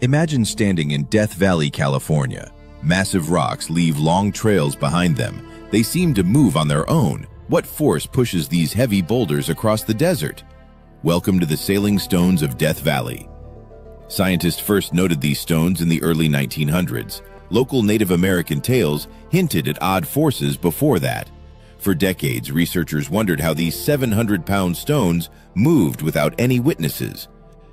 Imagine standing in Death Valley, California. Massive rocks leave long trails behind them. They seem to move on their own. What force pushes these heavy boulders across the desert? Welcome to the Sailing Stones of Death Valley. Scientists first noted these stones in the early 1900s. Local Native American tales hinted at odd forces before that. For decades, researchers wondered how these 700-pound stones moved without any witnesses.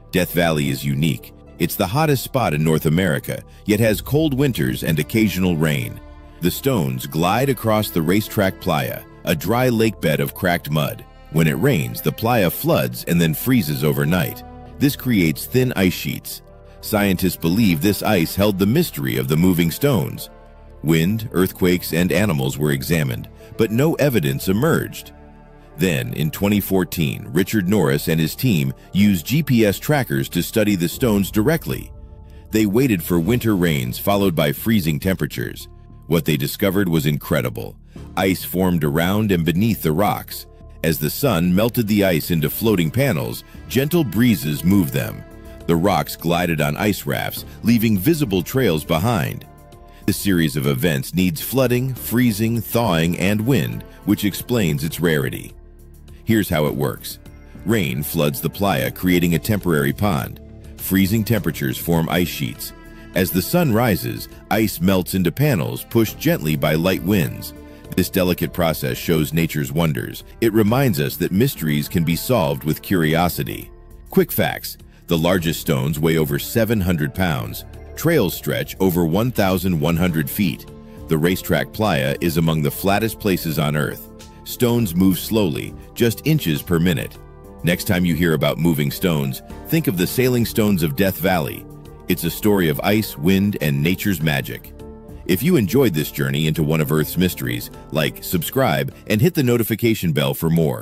Death Valley is unique. It's the hottest spot in North America, yet has cold winters and occasional rain. The stones glide across the racetrack playa, a dry lake bed of cracked mud. When it rains, the playa floods and then freezes overnight. This creates thin ice sheets. Scientists believe this ice held the mystery of the moving stones. Wind, earthquakes, and animals were examined, but no evidence emerged. Then, in 2014, Richard Norris and his team used GPS trackers to study the stones directly. They waited for winter rains followed by freezing temperatures. What they discovered was incredible. Ice formed around and beneath the rocks. As the sun melted the ice into floating panels, gentle breezes moved them. The rocks glided on ice rafts, leaving visible trails behind. This series of events needs flooding, freezing, thawing, and wind, which explains its rarity. Here's how it works. Rain floods the playa, creating a temporary pond. Freezing temperatures form ice sheets. As the sun rises, ice melts into panels pushed gently by light winds. This delicate process shows nature's wonders. It reminds us that mysteries can be solved with curiosity. Quick facts. The largest stones weigh over 700 pounds. Trails stretch over 1,100 feet. The racetrack playa is among the flattest places on Earth stones move slowly, just inches per minute. Next time you hear about moving stones, think of the Sailing Stones of Death Valley. It's a story of ice, wind, and nature's magic. If you enjoyed this journey into one of Earth's mysteries, like, subscribe, and hit the notification bell for more.